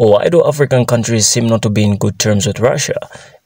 Why do African countries seem not to be in good terms with Russia,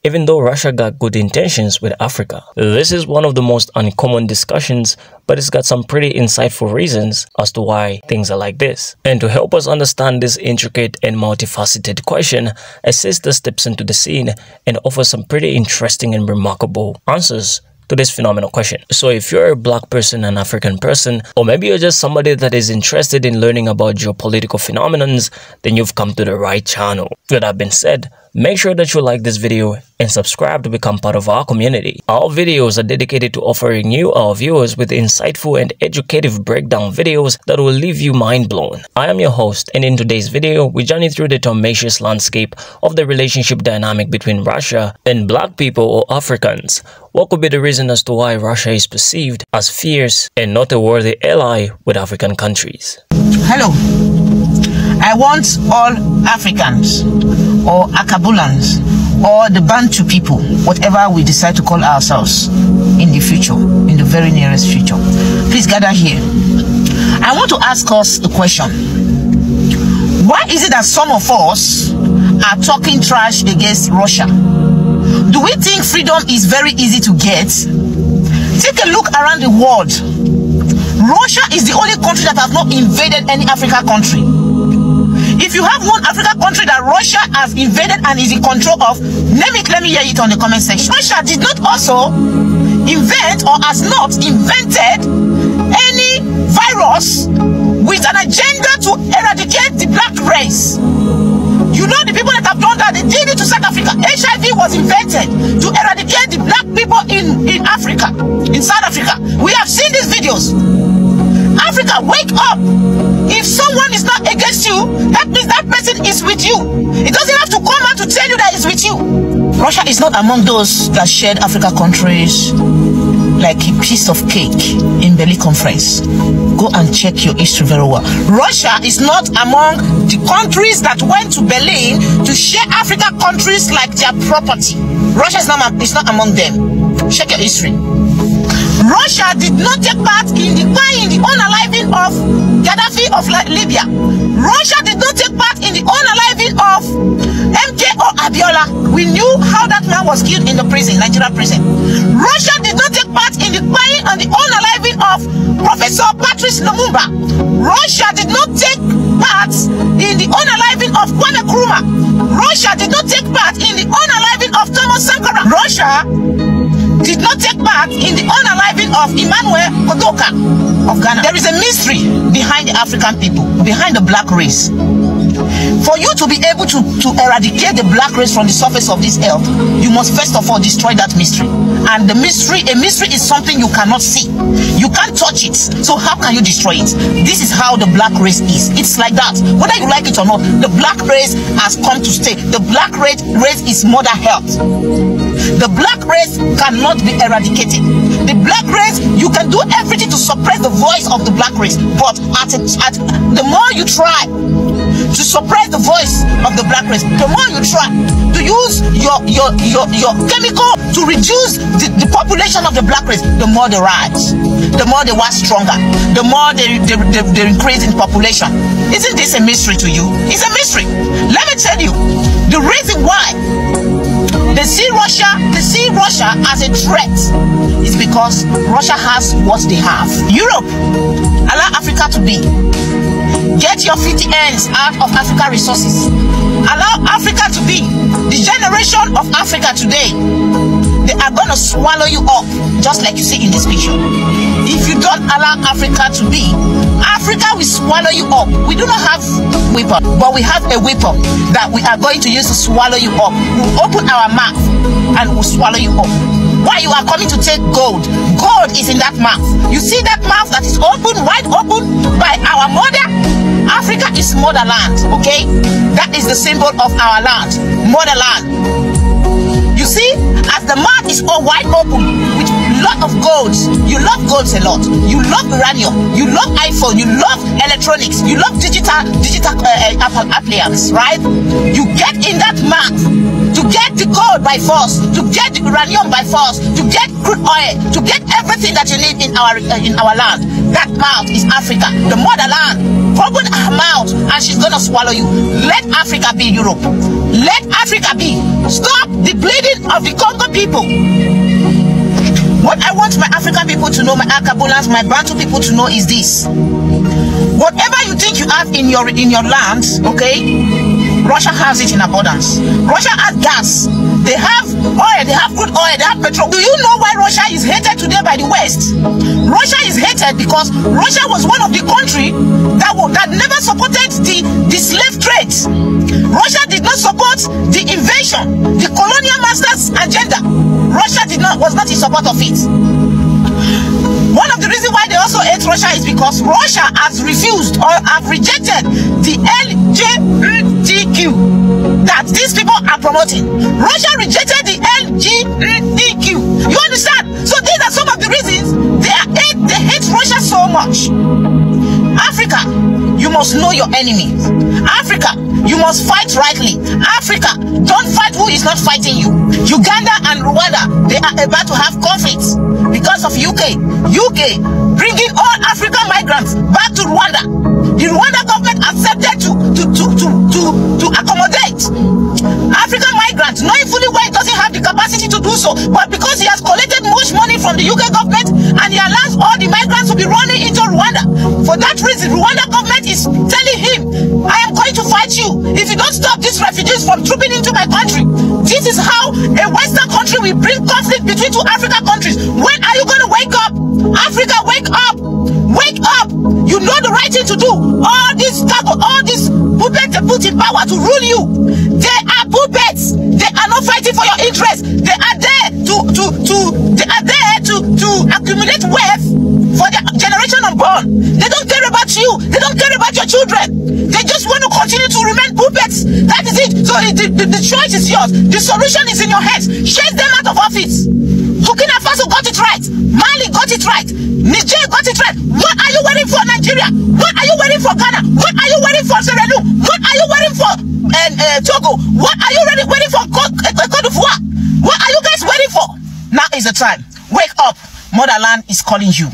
even though Russia got good intentions with Africa? This is one of the most uncommon discussions, but it's got some pretty insightful reasons as to why things are like this. And to help us understand this intricate and multifaceted question, a sister steps into the scene and offers some pretty interesting and remarkable answers to this phenomenal question. So if you're a black person, an African person, or maybe you're just somebody that is interested in learning about geopolitical phenomenons, then you've come to the right channel. With that being said, Make sure that you like this video and subscribe to become part of our community. Our videos are dedicated to offering you, our viewers, with insightful and educative breakdown videos that will leave you mind blown. I am your host and in today's video, we journey through the tumultuous landscape of the relationship dynamic between Russia and black people or Africans. What could be the reason as to why Russia is perceived as fierce and not a worthy ally with African countries? Hello. I want all Africans or Alkebulans or the Bantu people, whatever we decide to call ourselves in the future, in the very nearest future. Please gather here. I want to ask us a question. Why is it that some of us are talking trash against Russia? Do we think freedom is very easy to get? Take a look around the world. Russia is the only country that has not invaded any African country. If you have one African country that Russia has invaded and is in control of, let me let me hear it on the comment section. Russia did not also invent or has not invented any virus with an agenda to eradicate the black race. You know the people that have done that, they did it to South Africa. HIV was invented to eradicate the black people in, in Africa, in South Africa. We have seen these videos. Africa, wake up. If someone is not against you, that means that person is with you. It doesn't have to come out to tell you that it's with you. Russia is not among those that shared Africa countries like a piece of cake in Berlin conference. Go and check your history very well. Russia is not among the countries that went to Berlin to share Africa countries like their property. Russia is not, is not among them. Check your history. Russia did not take part in the buying the unaliving of Gaddafi of Libya. Russia did not take part in the unaliving of MKO Abiola. We knew how that man was killed in the prison, Nigeria prison. Russia did not take part in the buying and the unaliving of Professor Patrice Lumumba. Russia did not take part in the unaliving of Kwame Nkrumah. Russia did not take part in the unaliving of Thomas Sankara. Russia did not take part in the unaliving of Emmanuel Kotoka of Ghana. There is a mystery behind the African people, behind the black race. For you to be able to, to eradicate the black race from the surface of this earth, you must first of all destroy that mystery. And the mystery, a mystery is something you cannot see. You can't touch it. So how can you destroy it? This is how the black race is. It's like that. Whether you like it or not, the black race has come to stay. The black race, race is mother health. The black race cannot be eradicated. The black race, you can do everything to suppress the voice of the black race. But at, at the more you try to suppress the voice of the black race, the more you try to use your your your, your chemical to reduce the, the population of the black race, the more they rise, the more they wax stronger, the more they, they, they, they increase in population. Isn't this a mystery to you? It's a mystery. Let me tell you, the reason why they see Russia, they see Russia as a threat is because Russia has what they have. Europe, allow Africa to be. Get your 50 ends out of Africa resources. Allow Africa to be. The generation of Africa today, they are going to swallow you up, just like you see in this picture. If you don't allow Africa to be, Africa will swallow you up. We do not have weapon, but we have a weapon that we are going to use to swallow you up. We'll open our mouth and we'll swallow you up. Why you are coming to take gold? Gold is in that mouth. You see that mouth that is open, wide open by our mother? Africa is motherland, okay? That is the symbol of our land, motherland. You see, as the mouth is all wide open with lot of golds, you love golds a lot. You love uranium. You love iPhone. You love electronics. You love digital digital uh, uh, appliances, right? You get in that mouth get the gold by force, to get the uranium by force, to get crude oil, to get everything that you need in our uh, in our land. That mouth is Africa, the motherland. Open her mouth and she's gonna swallow you. Let Africa be Europe. Let Africa be. Stop the bleeding of the Congo people. What I want my African people to know, my Alkebulans, my Bantu people to know is this. Whatever you think you have in your in your lands, okay? Russia has it in abundance. Russia has by the West? Russia is hated because Russia was one of the country that that never supported the the slave trade. Russia did not support the invasion, the colonial masters agenda. Russia did not was not in support of it. One of the reasons why they also hate Russia is because Russia has refused or have rejected the LGBTQ that these people are promoting. Russia rejected the much. Africa, you must know your enemies. Africa, you must fight rightly. Africa, don't fight who is not fighting you. Uganda and Rwanda, they are about to have conflicts because of UK. UK bringing all African migrants back to Rwanda. The Rwanda government accepted to to to to to, to accommodate African migrants, knowing fully well it doesn't have the capacity to do so, but because he has collected much money from the UK government Reason, Rwanda government is telling him, I am going to fight you if you don't stop these refugees from trooping into my country. This is how a Western country will bring conflict between two African countries. When are you going to wake up? Africa, wake up! Wake up! You know the right thing to do. All these cargo, all these puppets they put in power to rule you. They are puppets. They are not fighting for your interests. They are there to to to. They are there to to accumulate wealth for their unborn. They don't care about you. They don't care about your children. They just want to continue to remain puppets. That is it. So the, the, the choice is yours. The solution is in your head. Chase them out of office. Burkina Faso got it right. Mali got it right. Niger got it right. What are you waiting for Nigeria? What are you waiting for Ghana? What are you waiting for Sierra Leone? What are you waiting for uh, uh, Togo? What are you ready, waiting for Cote uh, d'Ivoire? What are you guys waiting for? Now is the time. Wake up. Motherland is calling you.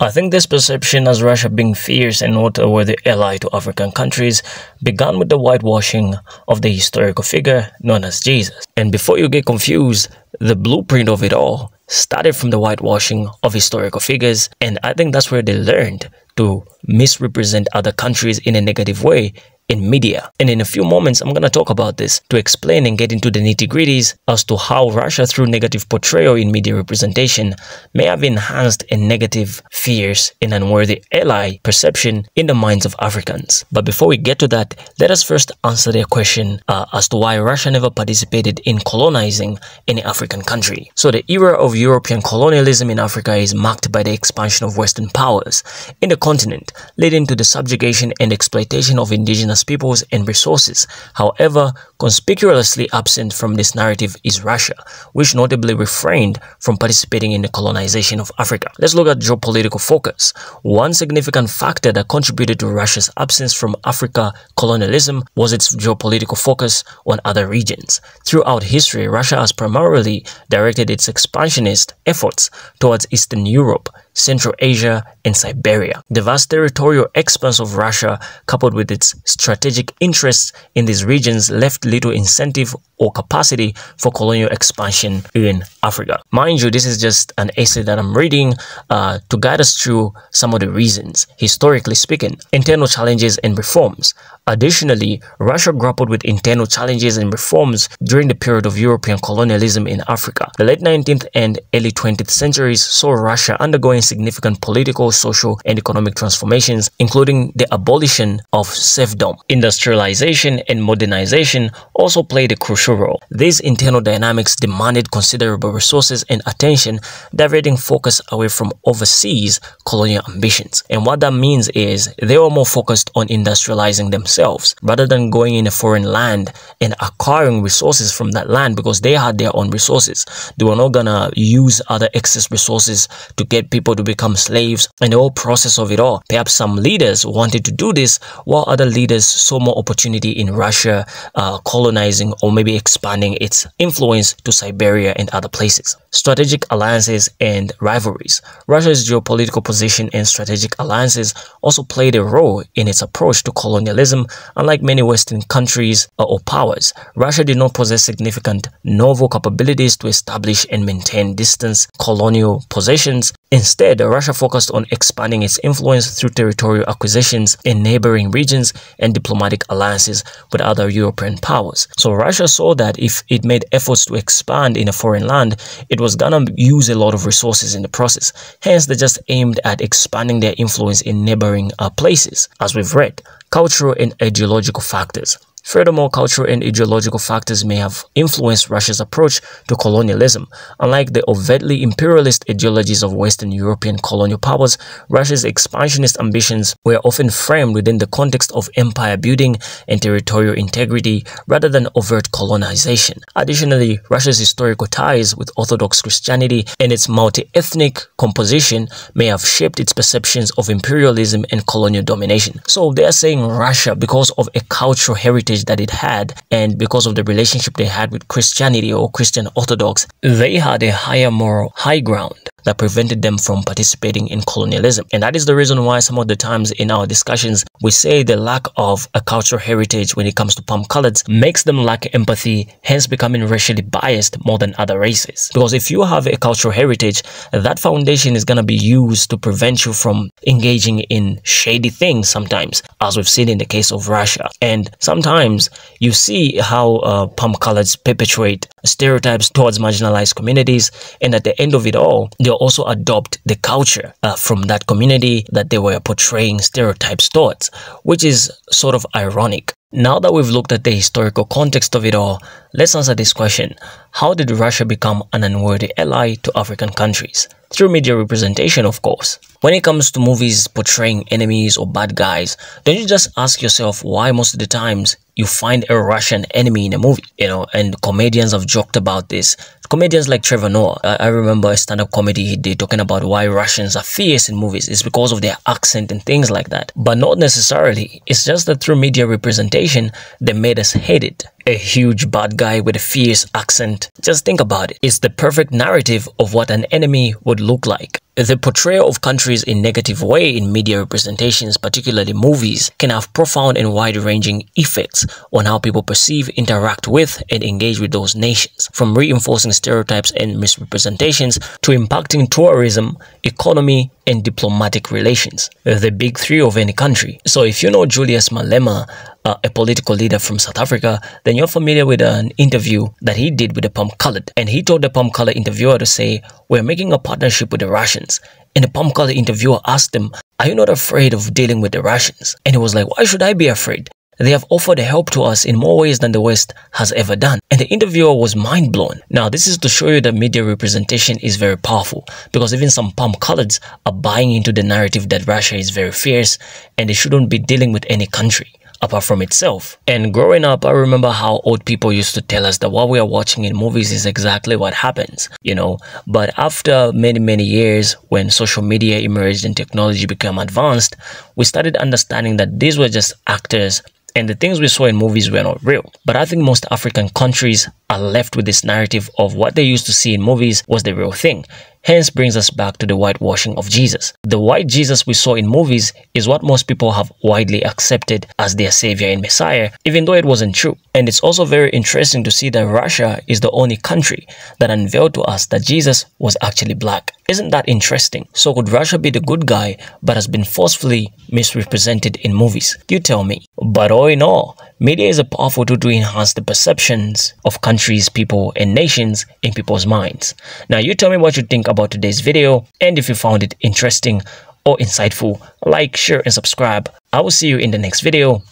I think this perception as Russia being fierce and not a worthy ally to African countries began with the whitewashing of the historical figure known as Jesus. And before you get confused, the blueprint of it all started from the whitewashing of historical figures and I think that's where they learned to misrepresent other countries in a negative way in media. And in a few moments, I'm going to talk about this to explain and get into the nitty gritties as to how Russia, through negative portrayal in media representation, may have enhanced a negative, fierce, and unworthy ally perception in the minds of Africans. But before we get to that, let us first answer their question uh, as to why Russia never participated in colonizing any African country. So the era of European colonialism in Africa is marked by the expansion of Western powers in the continent, leading to the subjugation and exploitation of indigenous peoples and resources. However, conspicuously absent from this narrative is Russia, which notably refrained from participating in the colonization of Africa. Let's look at geopolitical focus. One significant factor that contributed to Russia's absence from Africa colonialism was its geopolitical focus on other regions. Throughout history, Russia has primarily directed its expansionist efforts towards Eastern Europe, Central Asia, and Siberia. The vast territorial expanse of Russia, coupled with its strategic interests in these regions, left little incentive or capacity for colonial expansion in Africa. Mind you, this is just an essay that I'm reading uh, to guide us through some of the reasons, historically speaking, internal challenges and reforms. Additionally, Russia grappled with internal challenges and reforms during the period of European colonialism in Africa. The late 19th and early 20th centuries saw Russia undergoing significant political, social, and economic transformations, including the abolition of serfdom. Industrialization and modernization also played a crucial role. These internal dynamics demanded considerable resources and attention, diverting focus away from overseas colonial ambitions. And what that means is they were more focused on industrializing themselves rather than going in a foreign land and acquiring resources from that land because they had their own resources. They were not gonna use other excess resources to get people to become slaves and the whole process of it all. Perhaps some leaders wanted to do this while other leaders saw more opportunity in Russia uh, colonizing or maybe expanding its influence to Siberia and other places. Strategic alliances and rivalries. Russia's geopolitical position and strategic alliances also played a role in its approach to colonialism. Unlike many Western countries or powers, Russia did not possess significant naval capabilities to establish and maintain distant colonial possessions Instead, Russia focused on expanding its influence through territorial acquisitions in neighboring regions and diplomatic alliances with other European powers. So Russia saw that if it made efforts to expand in a foreign land, it was gonna use a lot of resources in the process. Hence, they just aimed at expanding their influence in neighboring uh, places, as we've read. Cultural and ideological factors. Furthermore, cultural and ideological factors may have influenced Russia's approach to colonialism. Unlike the overtly imperialist ideologies of Western European colonial powers, Russia's expansionist ambitions were often framed within the context of empire building and territorial integrity rather than overt colonization. Additionally, Russia's historical ties with Orthodox Christianity and its multi-ethnic composition may have shaped its perceptions of imperialism and colonial domination. So they are saying Russia, because of a cultural heritage that it had and because of the relationship they had with Christianity or Christian Orthodox, they had a higher moral high ground that prevented them from participating in colonialism. And that is the reason why some of the times in our discussions, we say the lack of a cultural heritage when it comes to palm colors makes them lack empathy, hence becoming racially biased more than other races. Because if you have a cultural heritage, that foundation is going to be used to prevent you from engaging in shady things sometimes, as we've seen in the case of Russia. And sometimes you see how uh, palm colors perpetuate stereotypes towards marginalized communities. And at the end of it all, they also adopt the culture uh, from that community that they were portraying stereotypes towards, which is sort of ironic. Now that we've looked at the historical context of it all, let's answer this question. How did Russia become an unworthy ally to African countries? Through media representation, of course. When it comes to movies portraying enemies or bad guys, don't you just ask yourself why most of the times you find a Russian enemy in a movie, you know, and comedians have joked about this. Comedians like Trevor Noah, I, I remember a stand-up comedy he did talking about why Russians are fierce in movies. It's because of their accent and things like that. But not necessarily. It's just that through media representation, they made us hate it a huge bad guy with a fierce accent. Just think about it. It's the perfect narrative of what an enemy would look like. The portrayal of countries in negative way in media representations, particularly movies, can have profound and wide-ranging effects on how people perceive, interact with, and engage with those nations, from reinforcing stereotypes and misrepresentations to impacting tourism, economy, and diplomatic relations, the big three of any country. So if you know Julius Malema, uh, a political leader from South Africa, then you're familiar with an interview that he did with the Palm Colored. And he told the Palm Colored interviewer to say, we're making a partnership with the Russians. And the Palm Colored interviewer asked him, are you not afraid of dealing with the Russians? And he was like, why should I be afraid? They have offered help to us in more ways than the West has ever done. And the interviewer was mind blown. Now, this is to show you that media representation is very powerful because even some palm coloreds are buying into the narrative that Russia is very fierce and they shouldn't be dealing with any country apart from itself. And growing up, I remember how old people used to tell us that what we are watching in movies is exactly what happens, you know. But after many, many years, when social media emerged and technology became advanced, we started understanding that these were just actors and the things we saw in movies were not real. But I think most African countries are left with this narrative of what they used to see in movies was the real thing. Hence brings us back to the whitewashing of Jesus. The white Jesus we saw in movies is what most people have widely accepted as their savior and messiah, even though it wasn't true. And it's also very interesting to see that Russia is the only country that unveiled to us that Jesus was actually black. Isn't that interesting? So could Russia be the good guy but has been forcefully misrepresented in movies? You tell me. But all in all, media is a powerful tool to enhance the perceptions of countries, people, and nations in people's minds. Now you tell me what you think about today's video and if you found it interesting or insightful, like, share, and subscribe. I will see you in the next video.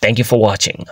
Thank you for watching.